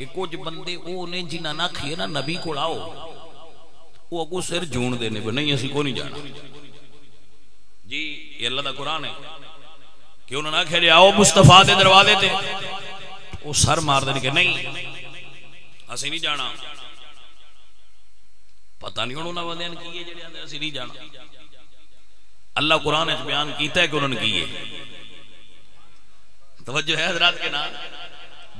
کہ کچھ بندے وہ نے جنہ نہ کھیے نا نبی کو لاؤ وہ اگو سر جون دینے پہ نہیں اسی کو نہیں جانا۔ جی یہ اللہ دا قرآن ہے۔ کہ انہوں نے کھیلے، آؤ مصطفیٰ دے دروازے تے۔ وہ سر مار دے کہ نہیں، اسی نہیں جانا۔ پتہ نہیں انہوں نے بندے نے کیے جڑے اندر اسی نہیں جانا۔ اللہ قرآن اس بیان کیتا ہے کہ انہوں نے کیے توجہ ہے حضرات کے نام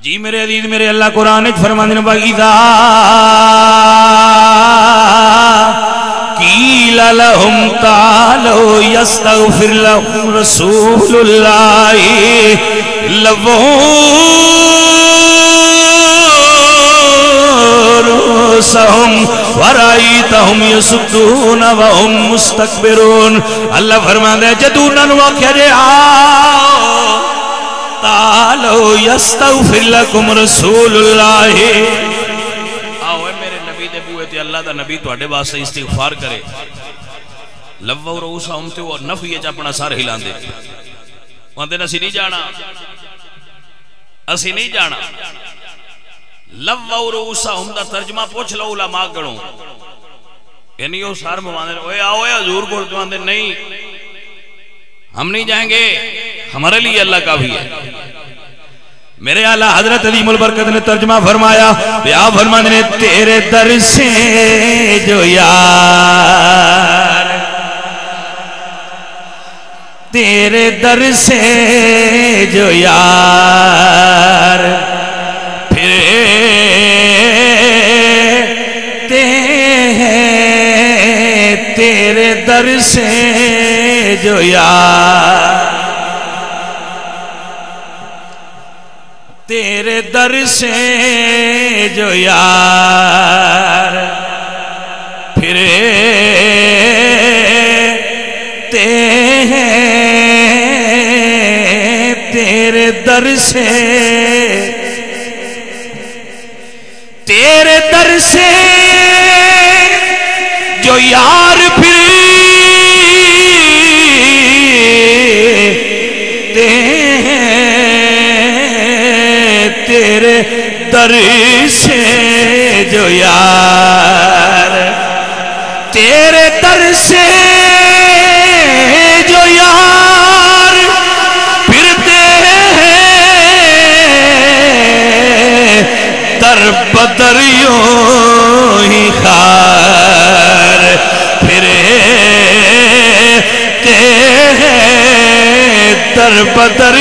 جی میرے عزیز، میرے اللہ قرآن فرمانے نے بغیدا قیل لهم تعالوا يستغفر لهم رسول الله لووا رؤوسهم ورأيتهم يصدون وهم مستكبرون اللہ فرماتا ہے جدو انہوں نے آؤ تعالوا يستغفر لكم رسول الله آؤ اے میرے نبی دے بوئے تے اللہ دا نبی تو اڈے واسطے استغفار کرے. لو روسا ہم تے وہ نفی اچ اپنا سر ہلان دے وہاں دے اسی نہیں جانا. اسی نہیں جانا. لو روسا ہم دا ترجمہ پوچھ لو علماء گڑوں یعنی وہ سر موانے اوے آؤ اے حضور کو تو آندے، نہیں. ہم نہیں جائیں گے. ہمارے لیے اللہ کافی ہے. میرے اعلیٰ حضرت عظیم البرکت نے ترجمہ فرمایا یا فرمانے نے، تیرے در سے جو یار، تیرے در سے جو یار پھرتے ہیں تیرے در سے جو یار۔ تیرے در سے جو یار پھرتے ہیں تیرے در سے تیرے در سے جو یار پھرتے ہیں تیرے در سے جو یار، تیرے در سے جو یار پھرتے ہیں، در بدر یوں ہی خار پھرتے ہیں در بدر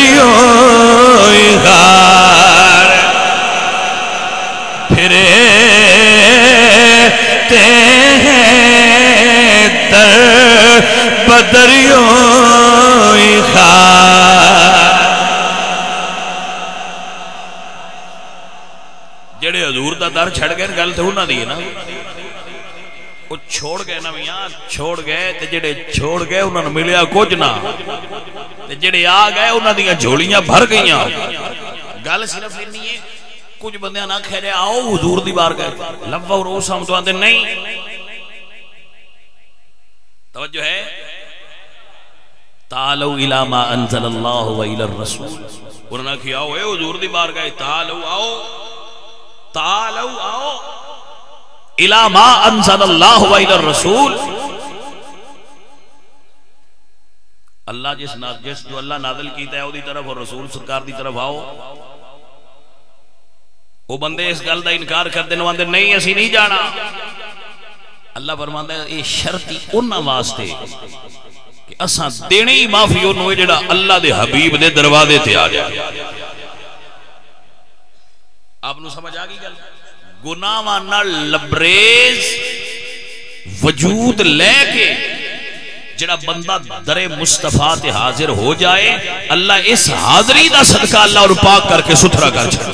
بدریوں جڑے حضور دا در چھڑ گئے، گل تے انہاں دی نا۔ وہ چھوڑ گئے نا میاں چھوڑ گئے تے جڑے چھوڑ گئے، انہاں نوں ملیا کچھ نہ۔ تے جڑے آ گئے، انہاں دیاں جھولیاں بھر گئیاں۔ گل صرف اتنی ہے، کچھ بندیاں نہ کہہ رہے آؤ حضور دی بار گئے لو اور اس تو آندے، نہیں۔ توجہ ہے۔ تعالوا الى ما انزل الله والى الرسول. انہوں نے کہا آؤ، اے حضور دی بار گئے تعالوا آؤ تعالوا آؤ الى ما انزل الله والى الرسول. اللہ جس جس جو اللہ نازل کیتا ہے او دی طرف اور رسول سرکار دی طرف آؤ۔ وہ بندے اس گل دا انکار کر دین واندے نہیں، اسی نہیں جانا۔ اللہ فرماندا ہے، یہ شرط ہی انہاں واسطے۔ اساں دینے ہی معافی انہوں جڑا اللہ دے حبیب دے دروازے تے آ جائے۔ آپ نو سمجھ آ گل؟ گناہ نال لبریز وجود لے کے جڑا بندہ در مصطفیٰ تے حاضر ہو جائے، اللہ اس حاضری دا صدقہ اللہ اور پاک کر کے ستھرا کر چھڑے